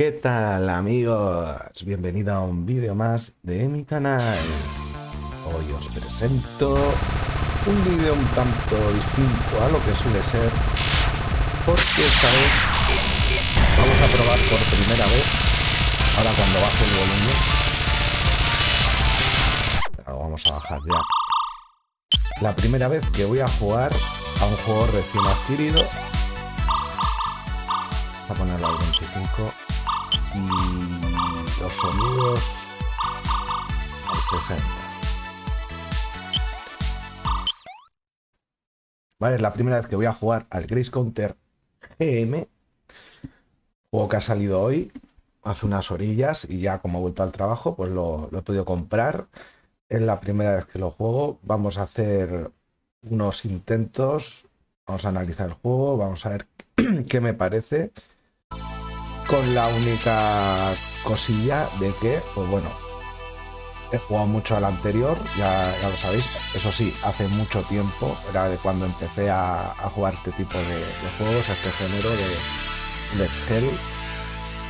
¿Qué tal amigos? Bienvenido a un vídeo más de mi canal. Hoy os presento un vídeo un tanto distinto a lo que suele ser, porque esta vez vamos a probar por primera vez, ahora cuando baje el volumen, vamos a bajar ya, la primera vez que voy a jugar a un juego recién adquirido, a ponerlo al 25 los sonidos al 60. Vale, es la primera vez que voy a jugar al Grace Counter GM. Juego que ha salido hoy, hace unas orillas, y ya como he vuelto al trabajo, pues lo, lo he podido comprar. Es la primera vez que lo juego. Vamos a hacer unos intentos. Vamos a analizar el juego. Vamos a ver qué me parece con la única cosilla de que, pues bueno, he jugado mucho al anterior, ya, lo sabéis, eso sí, hace mucho tiempo, era de cuando empecé a, jugar este tipo de, de, juegos, este género de Hell.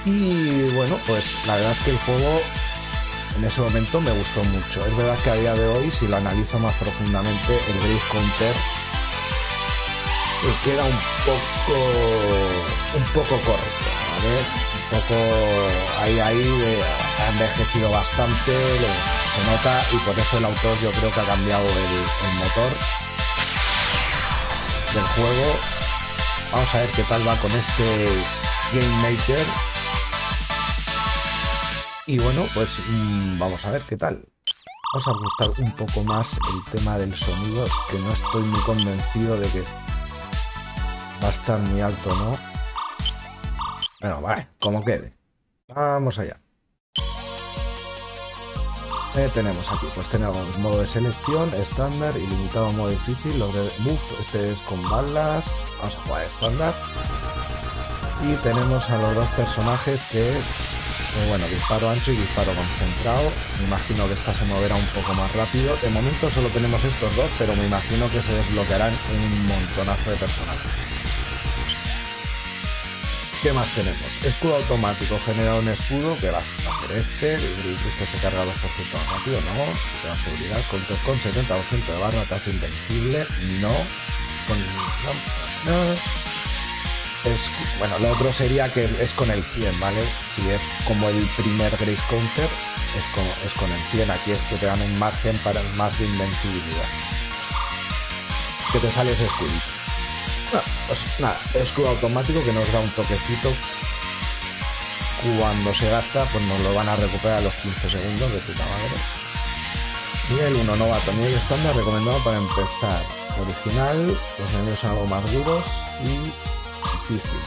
Y bueno, pues la verdad es que el juego en ese momento me gustó mucho. Es verdad que a día de hoy, si lo analizo más profundamente, el Grace Counter queda un poco un poco correcto un poco ahí ahí eh, ha envejecido bastante se nota y por eso el autor yo creo que ha cambiado el, motor del juego. Vamos a ver qué tal va con este Game Maker. Y bueno pues mmm, vamos a ver qué tal. Vamos a ajustar un poco más el tema del sonido que no estoy muy convencido de que va a estar muy alto, ¿no? Bueno, vale, como quede. Vamos allá. ¿Qué tenemos aquí? Pues tenemos modo de selección, estándar, ilimitado, modo difícil, los de buff, este es con balas, vamos a jugar estándar. Y tenemos a los dos personajes que eh, bueno, disparo ancho y disparo concentrado. Me imagino que esta se moverá un poco más rápido. De momento solo tenemos estos dos, pero me imagino que se desbloquearán un montonazo de personajes. ¿Qué más tenemos? Escudo automático, genera un escudo que va a hacer este, esto se carga 2% más rápido, no, te da seguridad, control con 70% de barra, te hace invencible, no, con no, bueno, lo otro sería que es con el 100, ¿vale? Si es como el primer Grace Counter, es con, es con el 100, aquí es que te dan un margen para más de invencibilidad. Que te sale ese escudito. No, pues escudo automático que nos da un toquecito. Cuando se gasta, pues nos lo van a recuperar a los 15 segundos de puta madre. Nivel 1 novato, nivel estándar recomendado para empezar. Original, los enemigos algo más duros y difícil.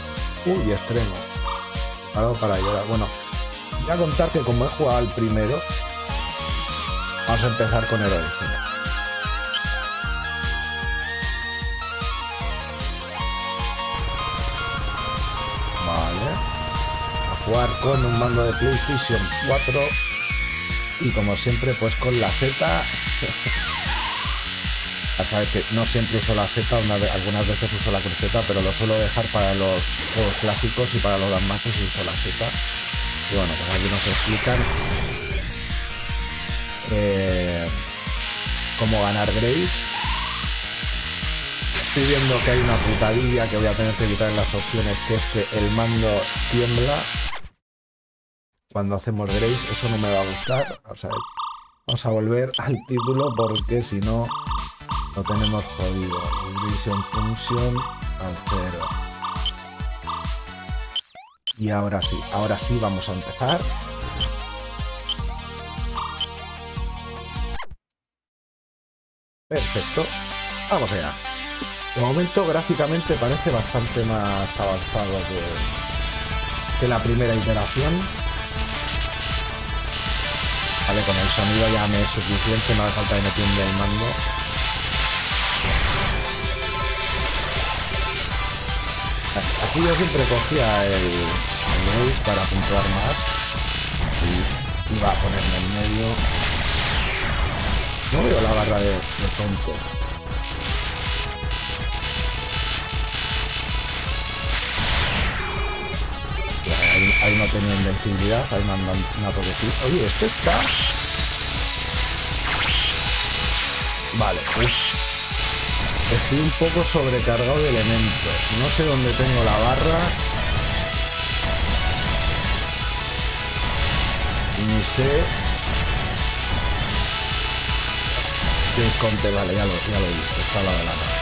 Uy, extremo. Algo para ayudar. Bueno, voy a contar que como he jugado al primero, vamos a empezar con el original. Jugar con un mando de PlayStation 4 y como siempre pues con la Z. A saber que no siempre uso la Z algunas veces uso la cruceta pero lo suelo dejar para los juegos clásicos y para los danmases uso la Z. Y bueno pues aquí nos explican eh, cómo ganar Grace. Estoy viendo que hay una putadilla que voy a tener que evitar en las opciones que es que el mando tiembla cuando hacemos Grace, eso no me va a gustar. Vamos a, ver. Vamos a volver al título porque si no, lo tenemos jodido. Vision Function al cero. Y ahora sí, ahora sí vamos a empezar. Perfecto. Vamos allá. De momento gráficamente parece bastante más avanzado que, que la primera iteración. Vale, con el sonido ya me es suficiente, no hace falta que me tiende el mando. Aquí yo siempre cogía el, el para puntuar más y iba a ponerme en medio. No veo la barra de, de tonto. Hay, hay, no tenía invencibilidad. Ahí me han dado una toquecita. Oye, este está... Vale, uf. Estoy un poco sobrecargado de elementos. No sé dónde tengo la barra. Ni sé... James Conte, vale, ya lo, ya lo he visto. Está lado de la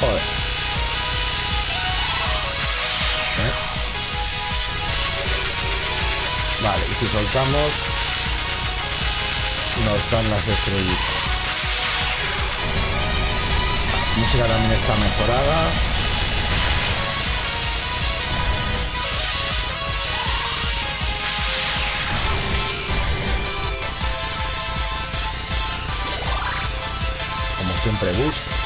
Joder. ¿Eh? Vale, y si soltamos, nos dan las estrellitas. La música también está mejorada. Como siempre, boost.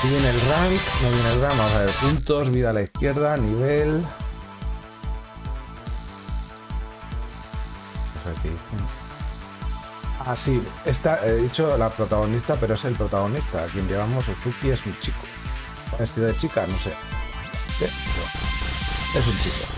Si viene el rank, no viene el rank, vamos a ver puntos, vida a la izquierda, nivel. Ah, sí, está, he dicho la protagonista, pero es el protagonista. A quien llevamos, Uzuki es un chico. Vestido de chica, no sé. Es un chico.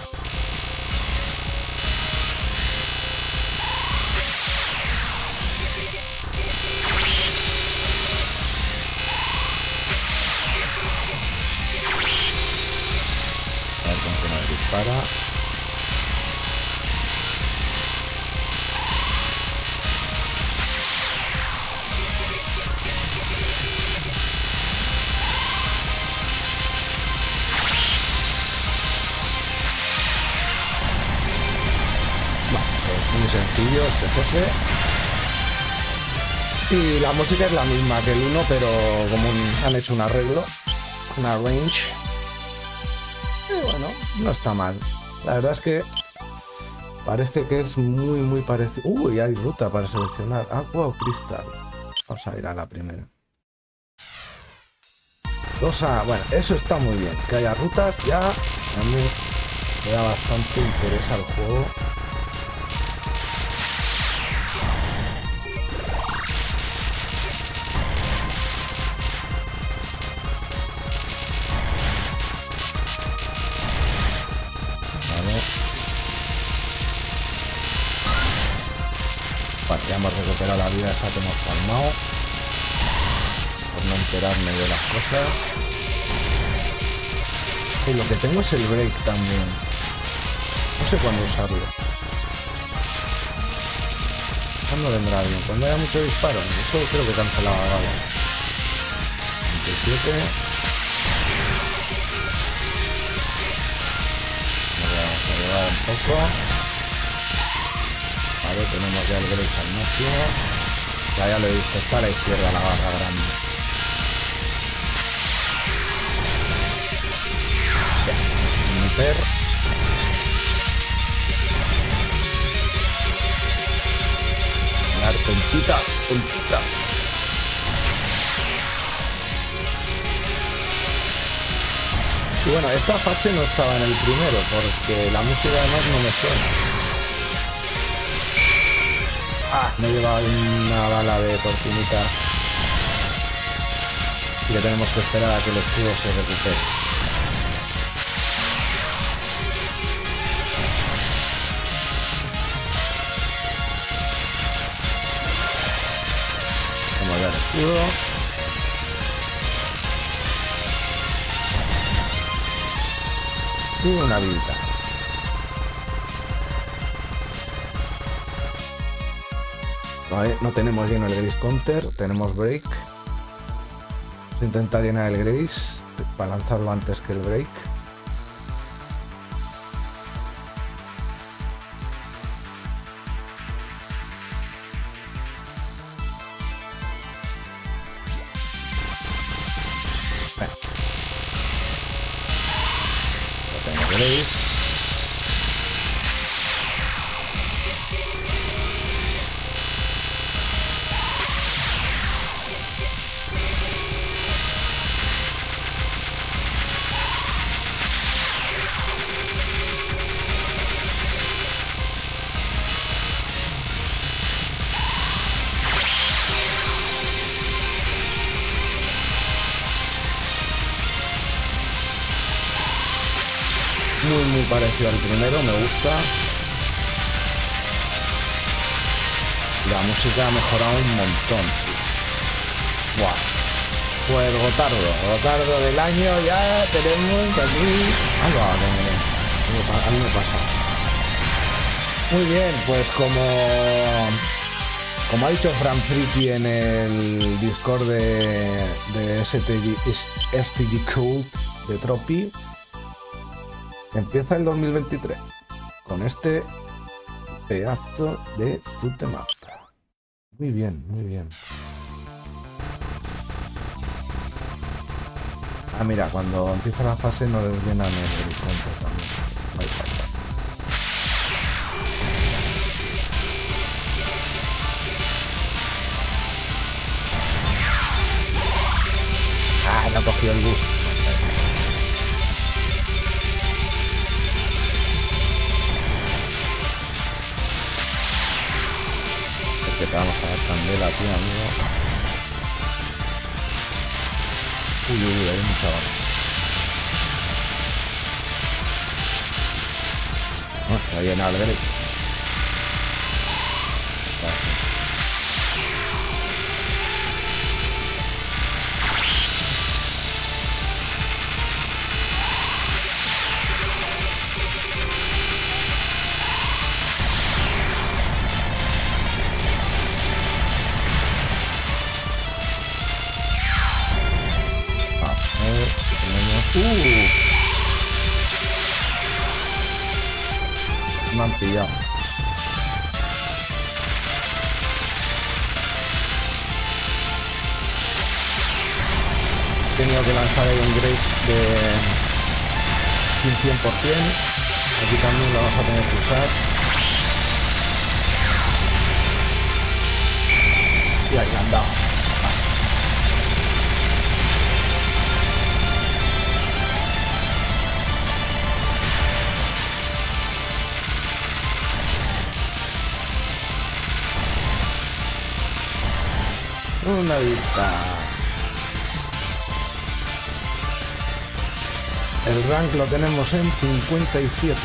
Este jefe. Y la música es la misma que el 1, pero como han hecho un arreglo, una range. Y bueno, no está mal. La verdad es que parece que es muy, muy parecido. Uy, hay ruta para seleccionar. Aqua o cristal. Vamos a ir a la primera. Dos a... Bueno, eso está muy bien. Que haya rutas ya. A mí me da bastante interés al juego. Recuperado la vida esa que hemos palmado. Por no enterarme de las cosas. Y lo que tengo es el break también. No sé cuándo usarlo. ¿Cuándo vendrá bien? Cuando haya mucho disparo. Eso creo que cancelaba vale. 27. Vamos a llevar un poco. Tenemos ya el Grace al máximo. Ya, ya lo he visto, está a la izquierda la barra grande. Meter. Dar tontita, tontita. Y bueno, esta fase no estaba en el primero, porque la música además no me suena. Ah, me he llevado una bala de porcinita. Y que tenemos que esperar a que el escudo se recupere. Vamos a ver el escudo. Y una Vale, no tenemos lleno el Grace Counter, tenemos Break. Vamos a intentar llenar el Grace para lanzarlo antes que el Break. Me gusta. La música ha mejorado un montón. Buah. Pues Gotardo, Gotardo del año ya tenemos aquí. Algo a mí me pasa. Muy bien, pues como como ha dicho Fran Friki en el Discord de, de STG, STG Cult de Tropi, empieza el 2023 con este pedazo de Map. Muy bien, muy bien. Ah, mira, cuando empieza la fase no les llenan el horizonte también. Ah, no cogió el bus. Que te vamos a dar candela, tío, amigo. Uy, uy, hay mucha barra. No, se va Me han pillado. He tenido que lanzar ahí un de 100%. Aquí también lo vamos a tener que usar. Y ahí han Una vista. El rank lo tenemos en 57.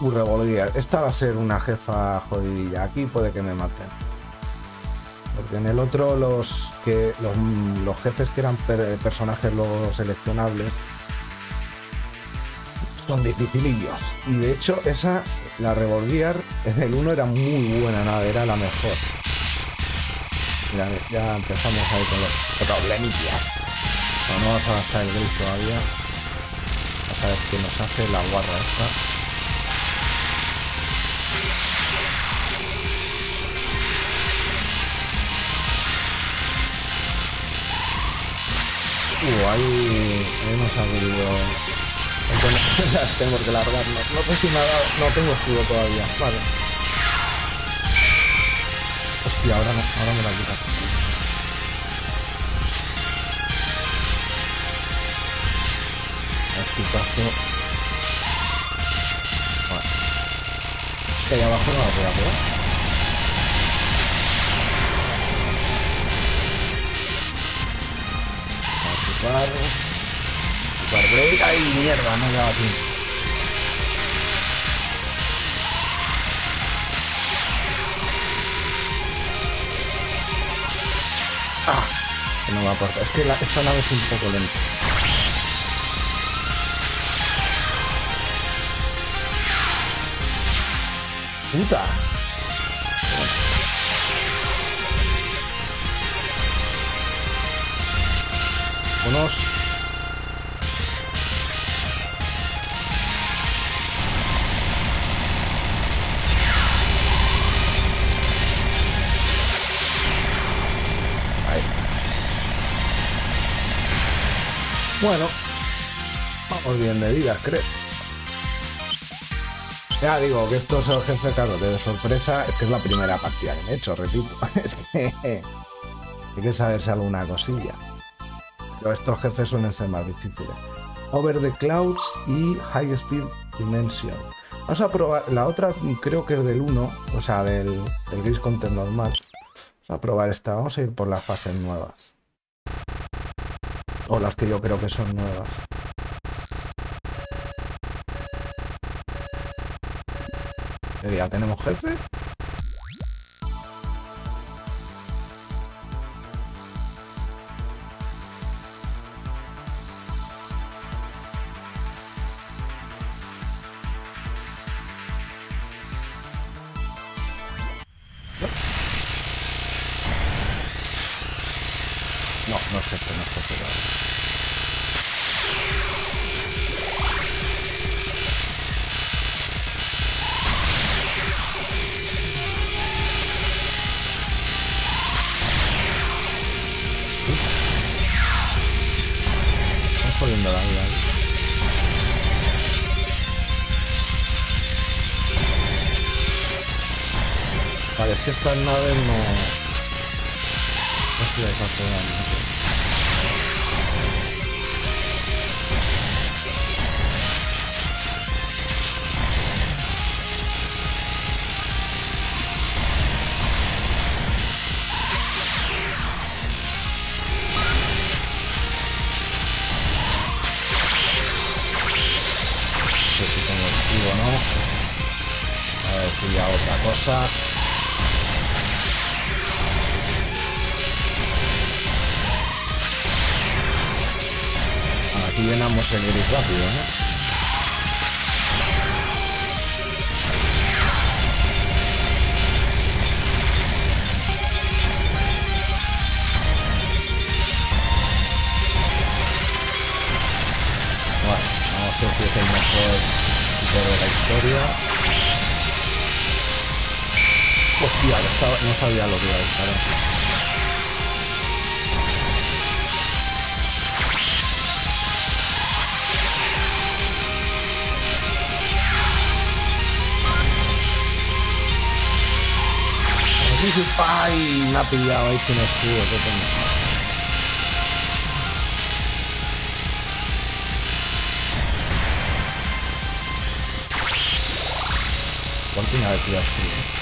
Un revolver. Esta va a ser una jefa jodidilla. Aquí puede que me maten. Porque en el otro los que los, jefes que eran personajes los seleccionables son dificilillos. Y de hecho esa, la revolver en el 1 era muy buena nada, era la mejor. Ya, ya empezamos ahí con los problemillas. No, vamos a gastar el gris todavía. A ver qué nos hace la guarra esta. Uh, ahí, nos ha venido... tenemos que largarnos. No sé si me ha dado... No tengo escudo todavía. Vale. Hostia, ahora, no, ahora me la quita. Aquí paso. Vale. Que ahí abajo no va a poder hacer. Ocupar. Ocupar break. ¡Ay, mierda! No llegaba aquí. Ah, no va a aportar. Es que la, esta nave es un poco lenta. Puta. Unos Bueno, vamos bien de vida, creo. Ya digo que esto es el jefe, claro, de sorpresa, es que es la primera partida que he hecho, repito. Es que hay que saberse alguna cosilla. Pero estos jefes suelen ser más difíciles. Over the Clouds y High Speed Dimension. Vamos a probar, la otra creo que es del 1, o sea, del, del Gris Content normal. Vamos a probar esta, vamos a ir por las fases nuevas o las que yo creo que son nuevas. Ya tenemos jefe. No, no es este, no es. Que estas naves no... No les hace daño. No rápido, ¿no? A ver si es el mejor de la historia. Hostia, no no sabía lo que iba a disparar. Aquí sí, ¡Ay! Me ha pillado ahí sin escudo, qué pena. Última vez que iba a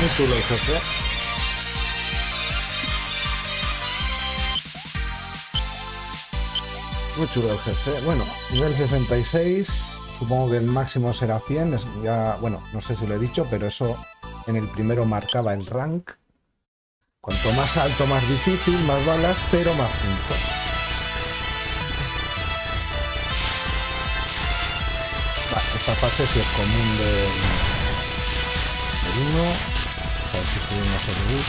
muy chulo el jefe. Muy chulo el jefe. Bueno, nivel 66. Supongo que el máximo será 100. es ya, bueno, no sé si lo he dicho, pero eso en el primero marcaba el rank. Cuanto más alto, más difícil, más balas, pero más puntos. Esta fase sí es común del, del 1. A ver si subimos el bus.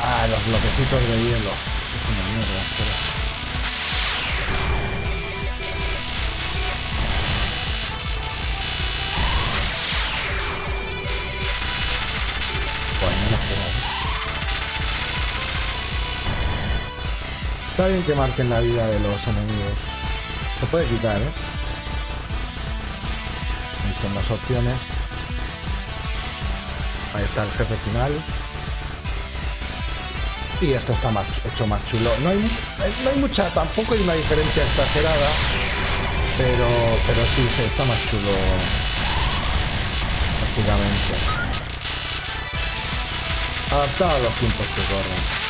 Ah, los bloquecitos de hielo. Es una mierda, espera. Pues nada. Está bien que marquen la vida de los enemigos. Se puede quitar, ¿eh? Las opciones. Ahí está el jefe final. Y esto está más, hecho más chulo. No hay, no hay mucha, tampoco hay una diferencia exagerada. Pero, pero sí, sí, está más chulo. Prácticamente. Adaptado a los tiempos que corren.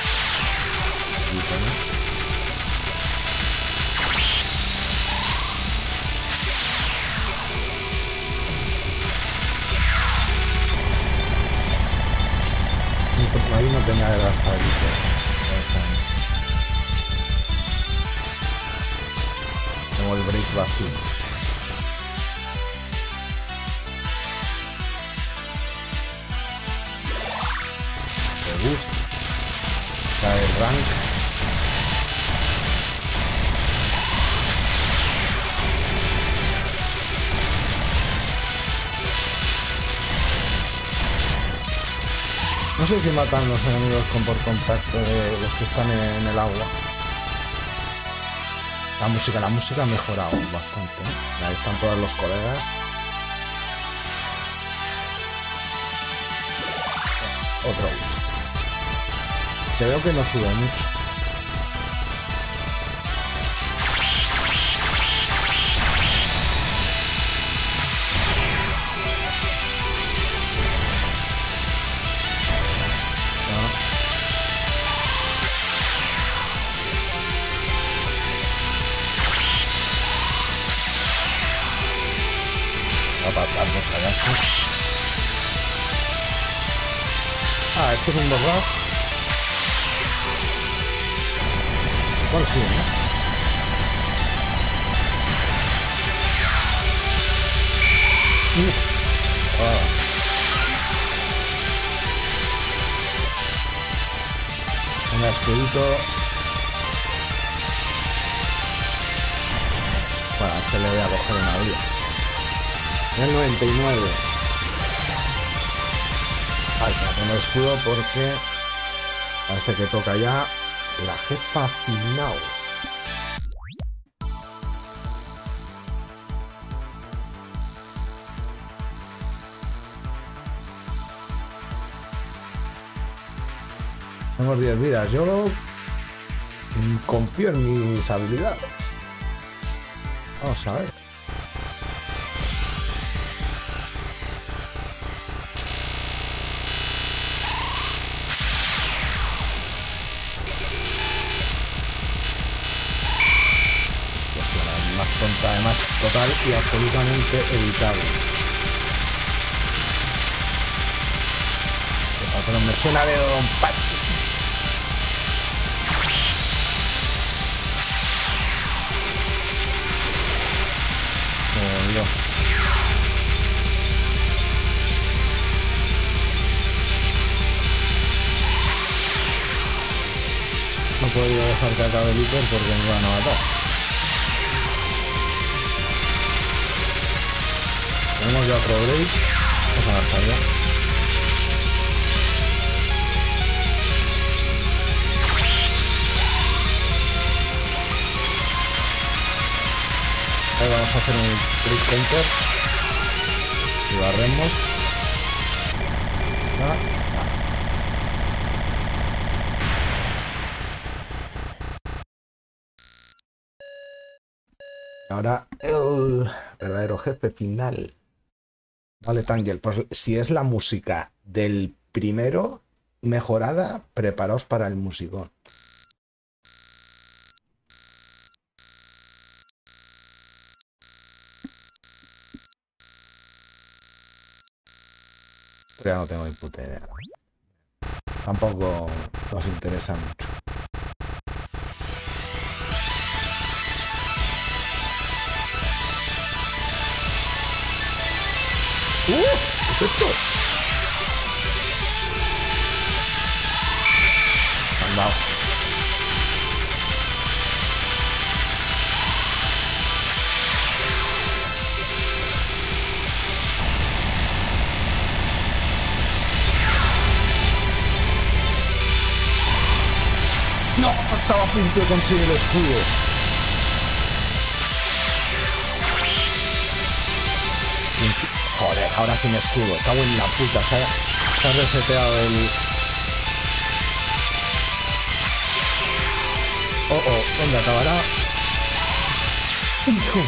Tenía que gastar Tengo el break vacío. Gusta. Está el rank. Sé si matan los enemigos con por contacto de los que están en el agua. La música, la música ha mejorado bastante. ¿eh? Ahí están todos los colegas. Otro. Creo que no sube mucho. Un borrado. Igual sí, ¿no? Ah. Un escudito. Bueno, este le voy a coger una vida. El 99. Tengo escudo porque parece que toca ya la jefa final. Tenemos 10 vidas. Yo confío en mis habilidades. Vamos a ver. Además total y absolutamente evitable. Pero me suena de Don Pachi. Dios. No puedo dejar que acabe el hiper porque me van a matar. Tenemos ya otro break. Vamos a marchar ya. Ahí vamos a hacer un click counter. Y barremos. Ah. Ahora el verdadero jefe final. Vale, Tangel, pues si es la música del primero mejorada, preparaos para el musicón. Ya no tengo ni puta idea. Tampoco nos interesa mucho. Esto? Han dado. No, estaba a punto de conseguir el escudo. Ahora sin escudo. Cago en la puta. Se ha, se ha reseteado el... Oh, oh, ¿dónde acabará? Hijo.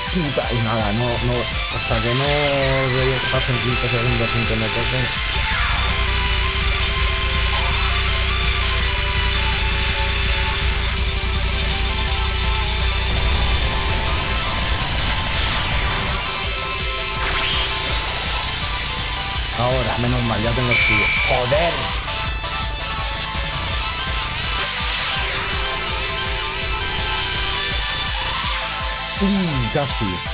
Y nada, no, no... Hasta que no pasen 15 segundos sin que me toquen... Ahora, menos mal, ya tengo escudo. ¡Joder! Mm, casi.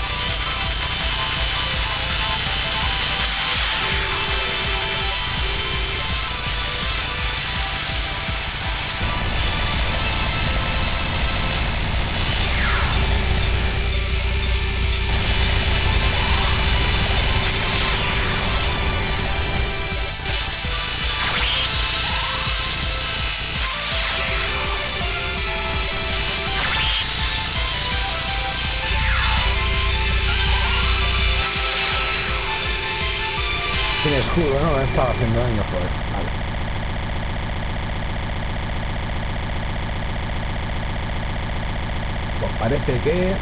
Tiene escudo, ¿no? Estaba haciendo daño, joder. Vale. Pues parece que...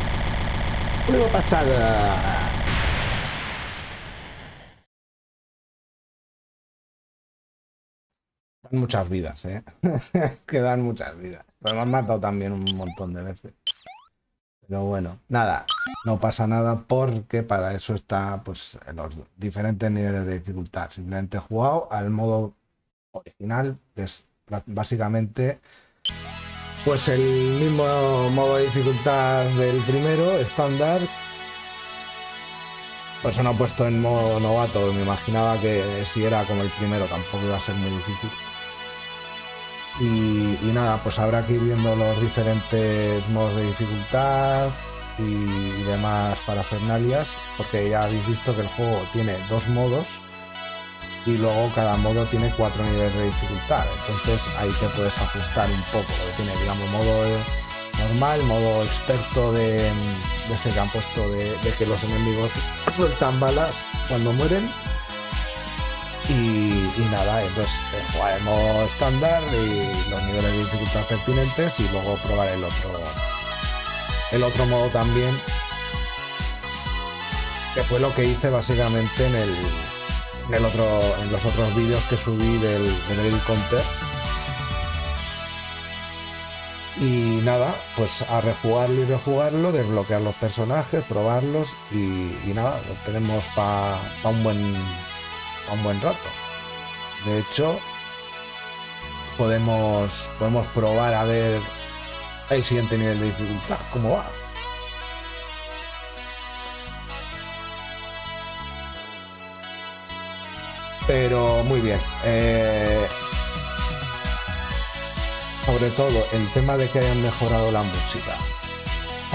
Puedo pasar... Dan muchas vidas, ¿eh? que dan muchas vidas. Pero me han matado también un montón de veces. Pero bueno, nada, no pasa nada porque para eso está pues en los diferentes niveles de dificultad. Simplemente he jugado al modo original, que es básicamente pues el mismo modo de dificultad del primero, estándar. Pues eso no he puesto en modo novato, me imaginaba que si era como el primero tampoco iba a ser muy difícil. Y, nada, pues habrá que ir viendo los diferentes modos de dificultad y, demás parafernalias, porque ya habéis visto que el juego tiene dos modos y luego cada modo tiene cuatro niveles de dificultad. Entonces ahí te puedes ajustar un poco. Tiene, digamos, modo normal, modo experto de, ese que han puesto de, de que los enemigos sueltan balas cuando mueren y, nada, entonces eh, jugaremos estándar y los niveles de dificultad pertinentes y luego probar el otro el otro modo también que fue lo que hice básicamente en el, en los otros vídeos que subí del, del Counter y nada, pues a rejugarlo y rejugarlo, desbloquear los personajes, probarlos y, nada, lo tenemos para un buen un buen rato. De hecho, podemos, podemos probar a ver el siguiente nivel de dificultad, cómo va. Pero muy bien. Eh, sobre todo el tema de que hayan mejorado la música.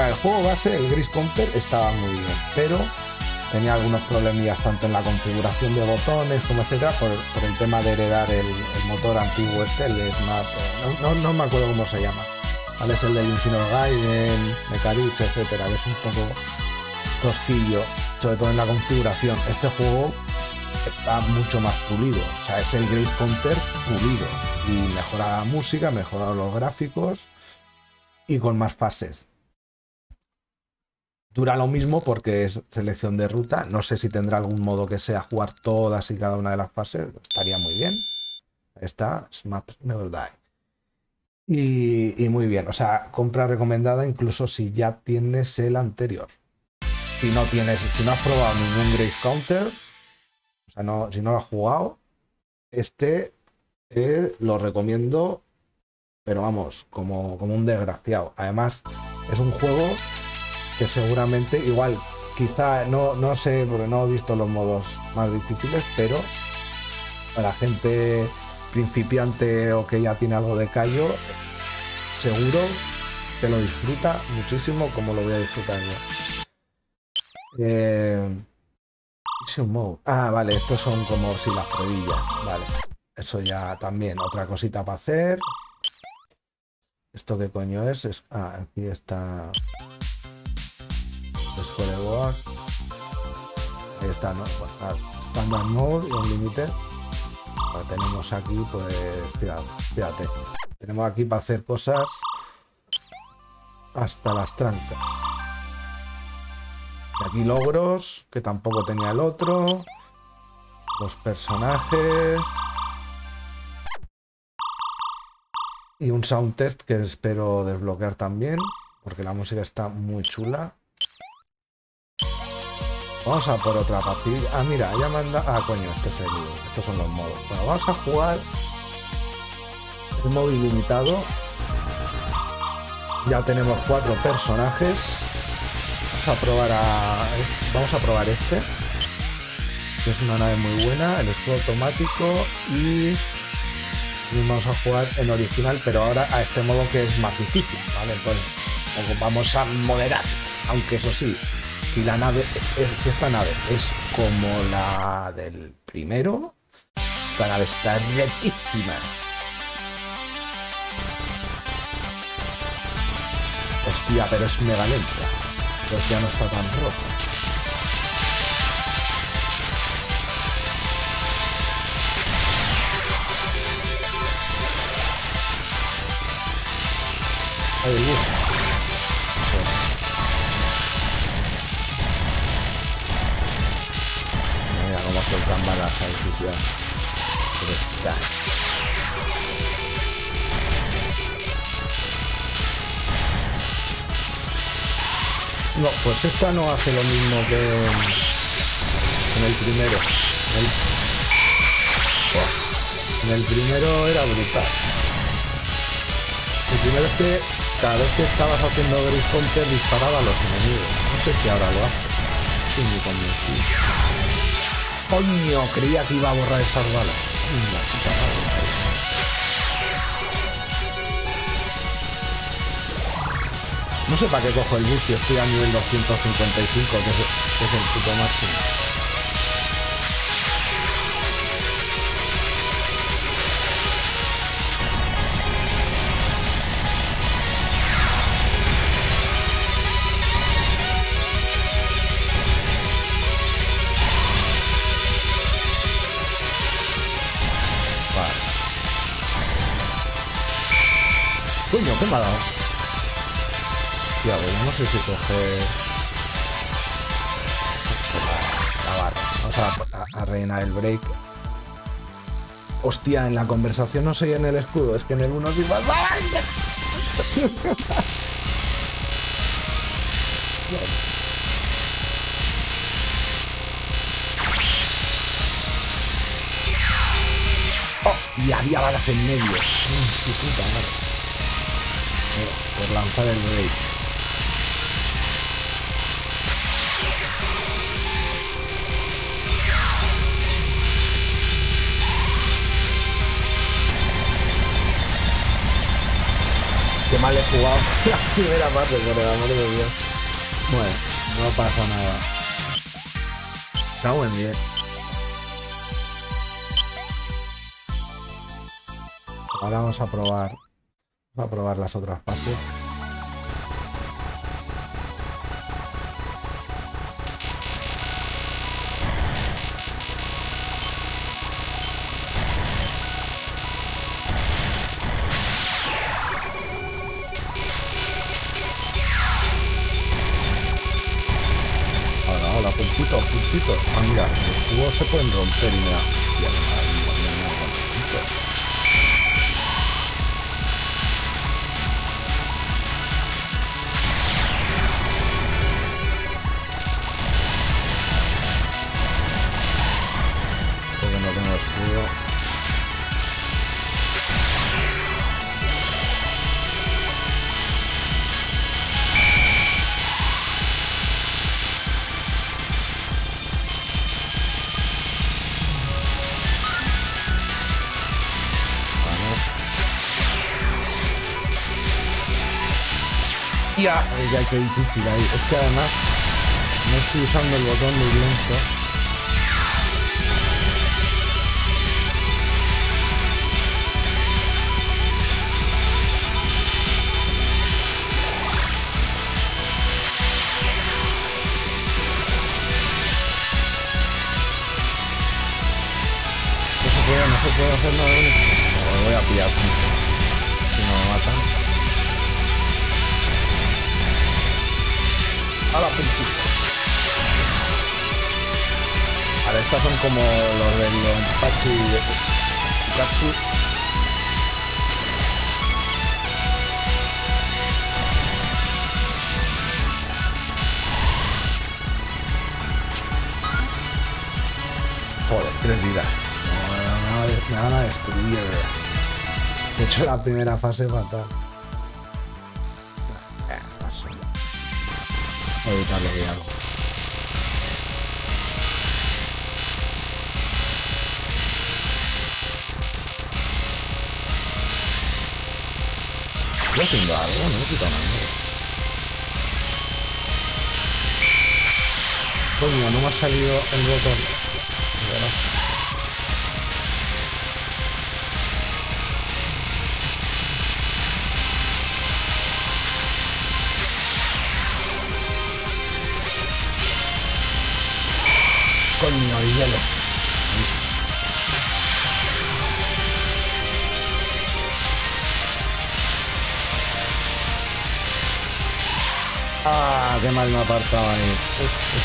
el juego base, el Gris Counter, estaba muy bien, pero tenía algunos problemillas tanto en la configuración de botones como etcétera por, el tema de heredar el, motor antiguo este, el Snap, no, no, me acuerdo cómo se llama. ¿Vale? Es el del Infinite Gaiden, Mecarich, etcétera, es un poco tosquillo, sobre todo en la configuración. Este juego está mucho más pulido, o sea, es el Grace Counter pulido y mejora la música, mejora los gráficos y con más fases. Dura lo mismo porque es selección de ruta. No sé si tendrá algún modo que sea jugar todas y cada una de las fases. Estaría muy bien. Está Smap Never Die. Y, muy bien. O sea, compra recomendada incluso si ya tienes el anterior. Si no tienes, si no has probado ningún Grace Counter, o sea, no, si no lo has jugado, este eh, lo recomiendo, pero vamos, como, como un desgraciado. Además, es un juego que seguramente, igual, quizá, no, no sé, porque no he visto los modos más difíciles, pero para gente principiante o que ya tiene algo de callo, seguro que lo disfruta muchísimo como lo voy a disfrutar yo. Eh, ah, vale, estos son como si las rodillas, vale. Eso ya también, otra cosita para hacer. ¿Esto qué coño es? es ah, aquí está Scoreboard. Ahí está, ¿no? Standard Mode y Unlimited. Tenemos aquí, pues, fíjate, fíjate. Tenemos aquí para hacer cosas hasta las trancas. Y aquí logros, que tampoco tenía el otro. Los personajes. Y un sound test que espero desbloquear también, porque la música está muy chula. Vamos a por otra partida. Ah, mira, ya manda. Ah, coño, este es el... estos son los modos. Bueno, vamos a jugar el modo ilimitado. Ya tenemos cuatro personajes. Vamos a probar a. Vamos a probar este. Que es una nave muy buena. El escudo automático. Y. y vamos a jugar en original, pero ahora a este modo que es más difícil, ¿vale? Entonces, vamos a moderar. Aunque eso sí, si la nave, si esta nave es como la del primero, esta nave está retísima. Hostia, pero es mega lenta. Pues ya no está tan rota. A decisión. Pero. No, pues esta no hace lo mismo que en el primero. En el, primero era brutal. El primero es que cada vez que estabas haciendo Gris disparaba a los enemigos. No sé si ahora lo hace. Estoy muy convencido. Coño, creía que iba a borrar esas balas. No sé para qué cojo el bus estoy a nivel 255, que es, que es el puto máximo. Si coger la barra. Vamos a, rellenar el break. Hostia, en la conversación no soy en el escudo, es que en el 1 sí. Oh, y había balas en medio. Mira, por lanzar el break. Qué mal he jugado la primera parte, por el amor de Dios. Bueno, no pasa nada. Está buen bien. Ahora vamos a probar. A probar las otras fases. Se pueden romper y mira. Ya, qué difícil ahí. Es que además no estoy usando el botón muy lento. La primera fase fatal. Que hago. Estoy haciendo algo, no me quita nada. Coño, no me ha salido el botón. Mal me apartaba ahí.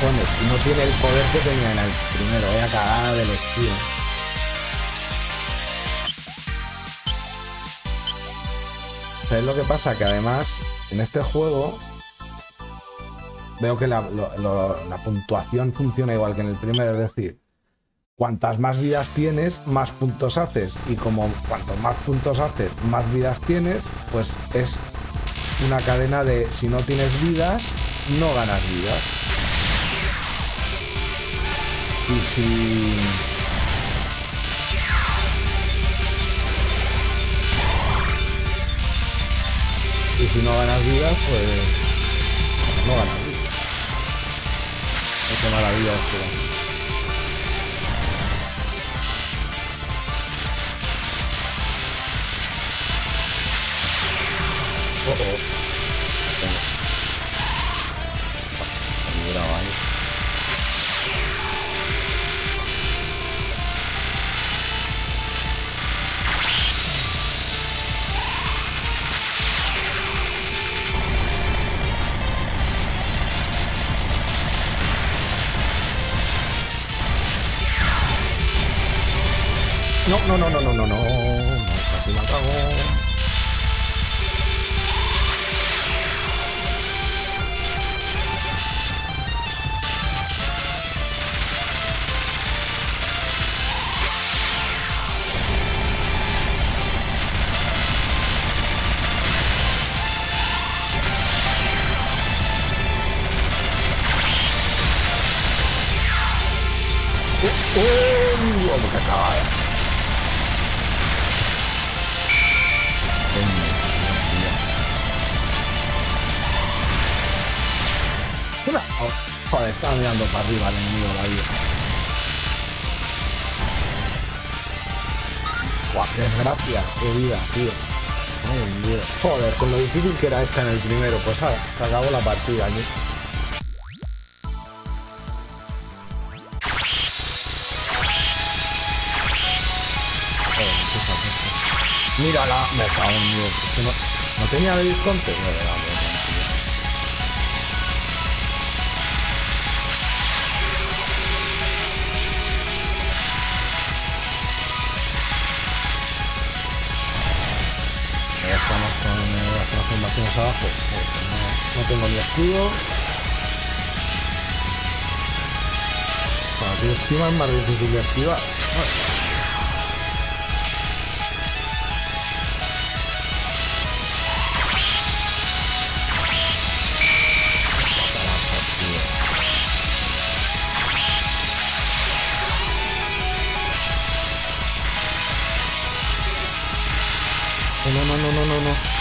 Cojones. No tiene el poder que tenía en el primero. Voy a cagar de elección. ¿Sabes lo que pasa? Que además, en este juego veo que la, la, puntuación funciona igual que en el primero, es decir, cuantas más vidas tienes, más puntos haces. Y como cuantos más puntos haces, más vidas tienes, pues es una cadena de si no tienes vidas, no ganas vidas. Y si... Y si no ganas vidas, pues no ganas vidas. Qué maravilla esto. Oh, oh. No, no, no, no, no, no, desgracia, qué vida, tío. Joder, con lo difícil que era esta en el primero, pues ahora, se acabó la partida aquí. Mírala, me cago en Dios. No, tenía de disconte, Tengo ni escudo. Para ti esquivar es más difícil de esquivar. no, no, no, no, no, no.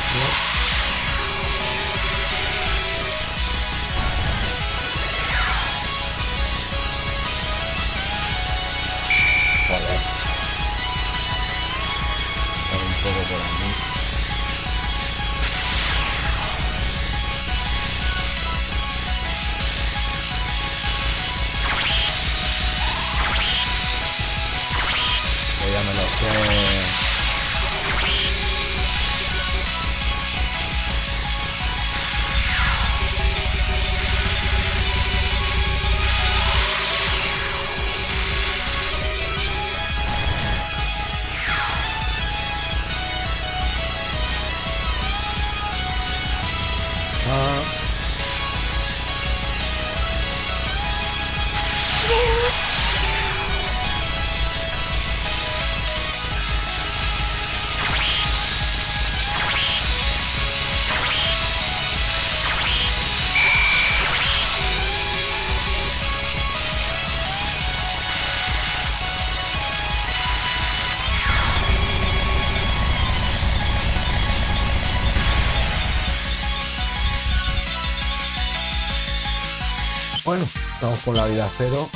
Bueno, estamos con la vida cero.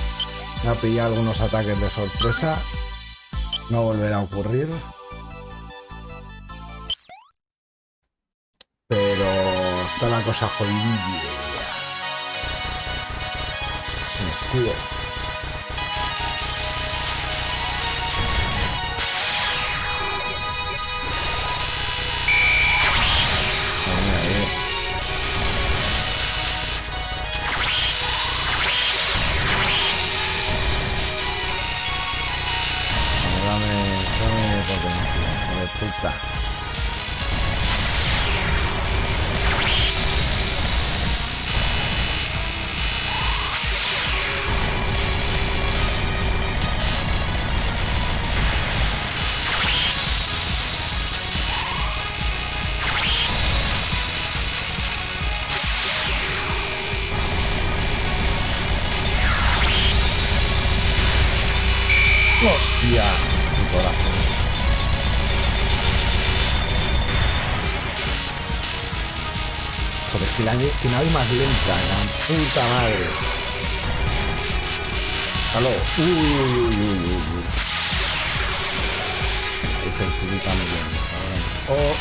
Me ha pillado algunos ataques de sorpresa. No volverá a ocurrir. Pero está la cosa jodidilla. Sin escudo. La, que nave más lenta, la puta madre. Aló. Uy, uy, uy, uy, uy. Oh.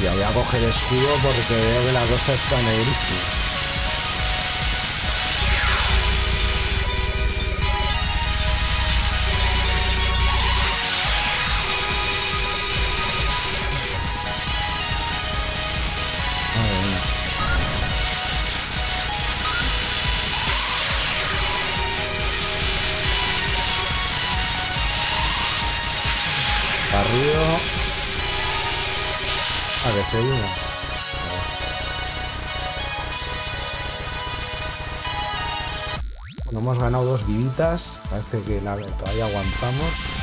Y voy a coger escudo porque veo que la cosa está negrísima. Ganado dos vivitas. Parece que todavía aguantamos.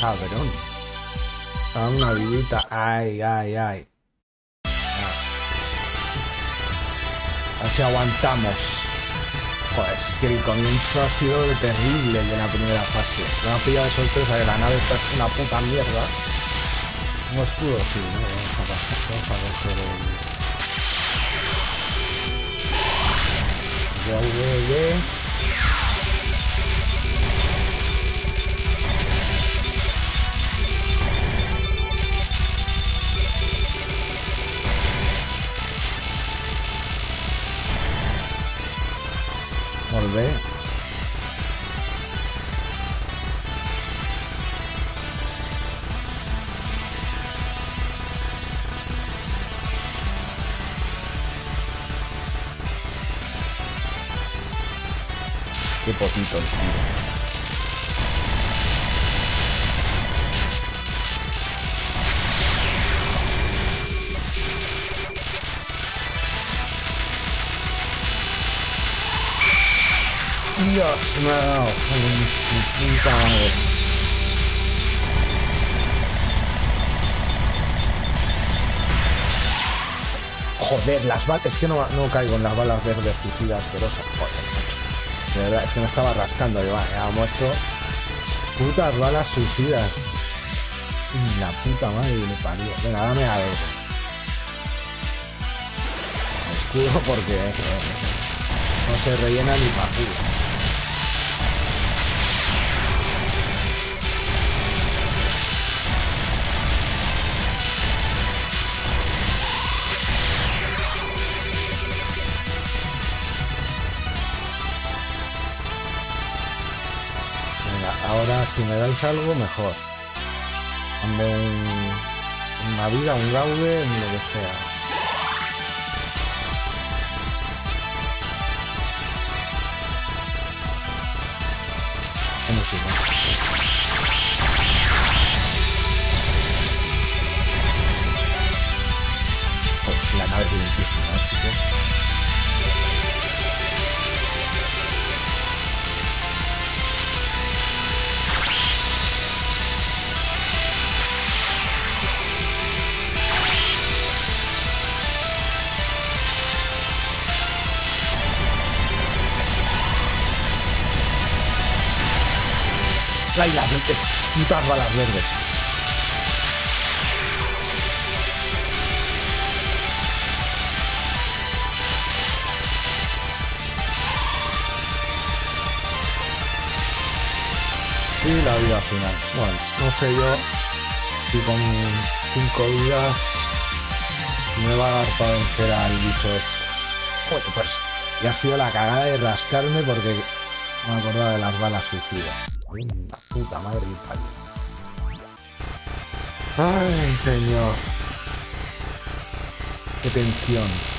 Cabrón. Ah, una vivita. Ay, ay, ay. A ver si aguantamos. Joder, es que el comienzo ha sido terrible el de la primera fase. Me ha pillado de sorpresa que la nave está es una puta mierda. Un escudo, sí, ¿no? Vamos a pasar, vamos a coger el... Ya, ya, ya. Molt bé. Qué potito Joder, las balas. Es que no, no caigo en las balas verdes suicidas asquerosas. Joder. De verdad, es que me estaba rascando. Yo, vale, ya muerto. Putas balas suicidas. La puta madre me parió. Venga, dame a ver. Escudo porque eh, no se rellena ni para si me dais algo, mejor. Dame un- una vida, un gaude, lo que sea. Ay, las putas balas verdes. Y la vida final. Bueno, no sé yo si con 5 vidas me va a dar para vencer al bicho este. Bueno, pues ya ha sido la cagada de rascarme porque me acordaba de las balas suicidas. Puta madre Ay, señor. Qué tensión.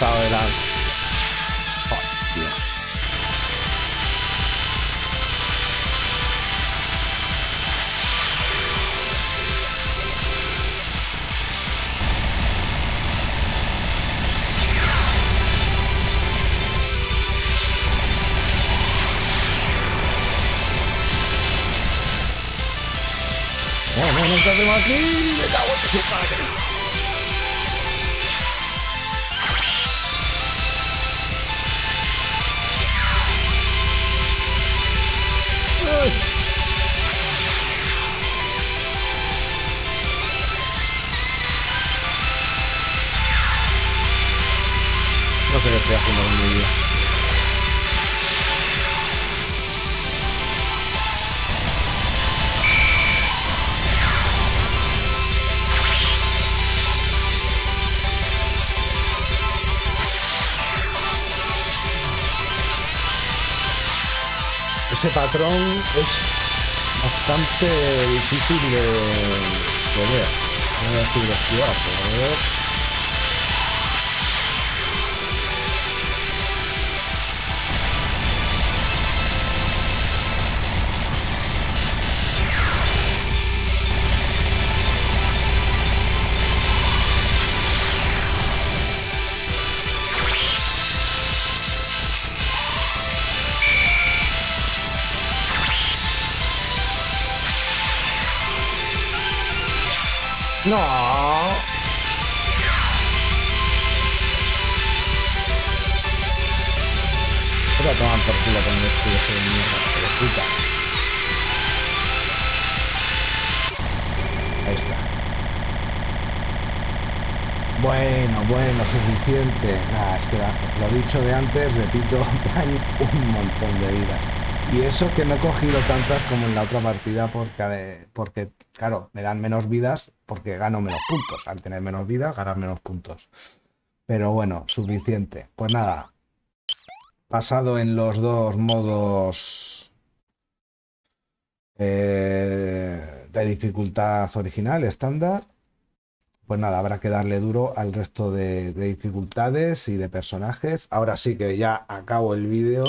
No, he lanzado el hacemos aquí? ¡Me cago en! Patrón es bastante difícil de, de ver. No voy a decir de esquivar, con el escudo de mierda, pero puta. Ahí está. Bueno, bueno, suficiente. Nada, es que lo dicho de antes, repito, dan un montón de vidas. Y eso que no he cogido tantas como en la otra partida porque, porque claro, me dan menos vidas porque gano menos puntos. Al tener menos vidas, ganar menos puntos. Pero bueno, suficiente. Pues nada, pasado en los dos modos eh, de dificultad original, estándar. Pues nada, habrá que darle duro al resto de, de dificultades y de personajes. Ahora sí que ya acabo el vídeo.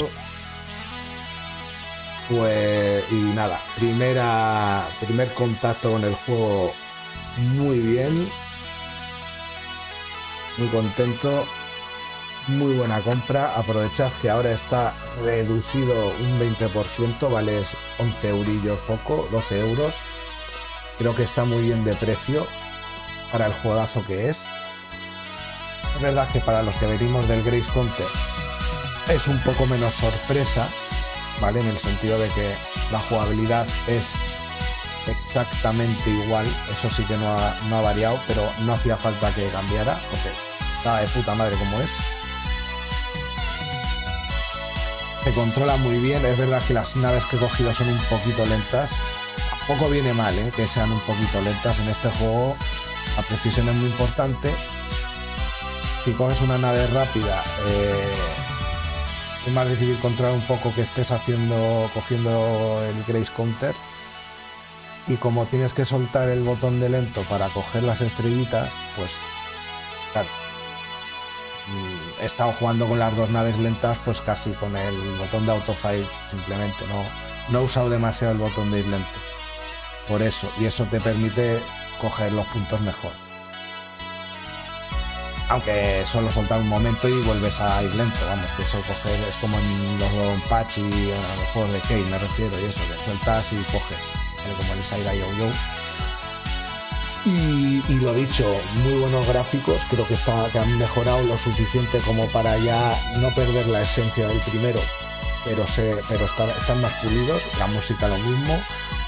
Pues, y nada, primera, primer contacto con el juego muy bien. Muy contento. Muy buena compra. Aprovechad que ahora está reducido un 20%, vale 11 eurillos poco, 12 euros. Creo que está muy bien de precio para el juegazo que es. Es verdad que para los que venimos del Grace Counter es un poco menos sorpresa, ¿vale? En el sentido de que la jugabilidad es exactamente igual, eso sí que no ha, variado, pero no hacía falta que cambiara, porque estaba de puta madre como es. Se controla muy bien, es verdad que las naves que he cogido son un poquito lentas, poco viene mal ¿eh? que sean un poquito lentas en este juego, la precisión es muy importante. Si coges una nave rápida, eh, es más difícil controlar un poco que estés haciendo, cogiendo el Grace Counter. Y como tienes que soltar el botón de lento para coger las estrellitas, pues. He estado jugando con las dos naves lentas, pues casi con el botón de autofire simplemente. No, no he usado demasiado el botón de ir lento. Por eso, y eso te permite coger los puntos mejor aunque solo soltar un momento y vuelves a ir lento, vamos, que eso coger es como en los patch y los juegos de Kane me refiero, y eso, que sueltas y coges, como el Yo Yo. Y, lo dicho, muy buenos gráficos, creo que, está, que han mejorado lo suficiente como para ya no perder la esencia del primero, pero, se, pero están más pulidos, la música lo mismo,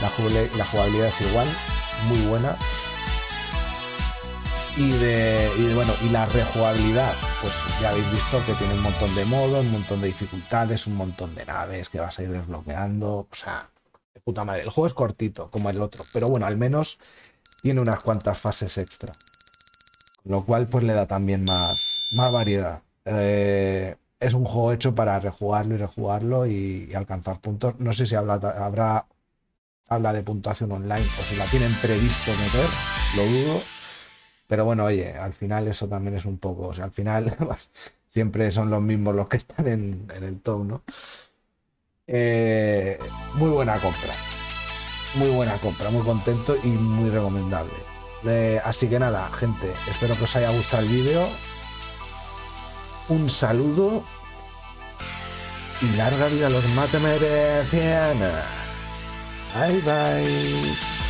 la, la jugabilidad es igual, muy buena. Y de, y bueno y la rejugabilidad pues ya habéis visto que tiene un montón de modos un montón de dificultades un montón de naves que vas a ir desbloqueando o sea de puta madre. El juego es cortito como el otro pero bueno al menos tiene unas cuantas fases extra lo cual pues le da también más más variedad eh, es un juego hecho para rejugarlo y rejugarlo y, alcanzar puntos no sé si habla, habrá habla de puntuación online o si la tienen previsto meter lo dudo pero bueno, oye, al final eso también es un poco, o sea, al final siempre son los mismos los que están en, el top, ¿no? Eh, muy buena compra. Muy buena compra, muy contento y muy recomendable. Eh, así que nada, gente, espero que os haya gustado el vídeo. Un saludo y larga vida a los matemerecianos. Bye bye.